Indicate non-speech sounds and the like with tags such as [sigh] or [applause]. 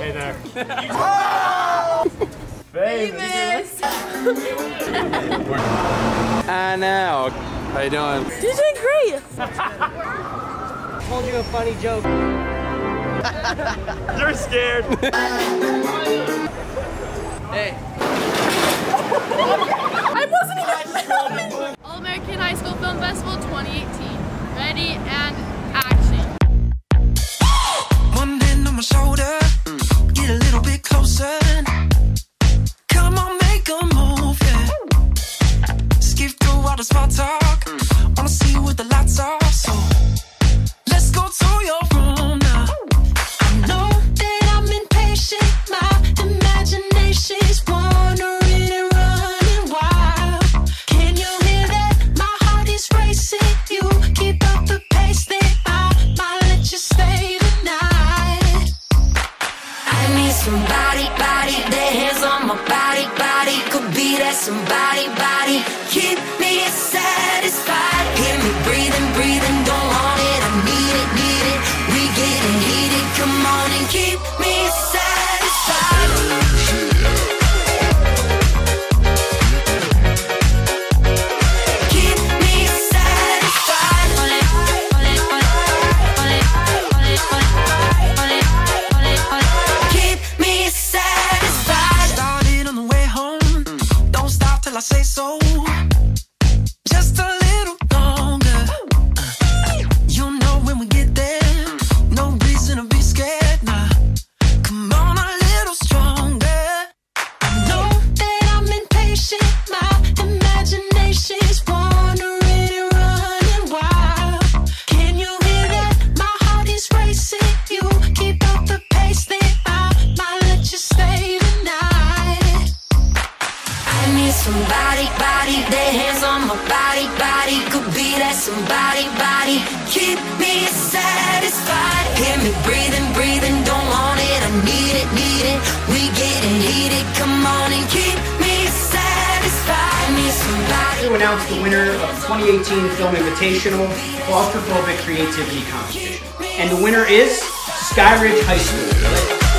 Hey there. Famous. I know. How you doing? You're doing great. [laughs] told you a funny joke. [laughs] You're scared. [laughs] Hey. Somebody, body, their hands on my body, body. Could be that somebody, body. Keep me satisfied. Hear me breathing, breathing, don't want it. I need it, need it. We getting heated, come on and keep me somebody, body, their hands on my body, body. Could be that somebody, body. Keep me satisfied. Hear me breathing, breathing, don't want it. I need it, need it. We getting heated, come on and keep me satisfied. Need somebody. To announce the winner of 2018 Film Invitational Claustrophobic Creativity Competition. And the winner is Skyridge High School.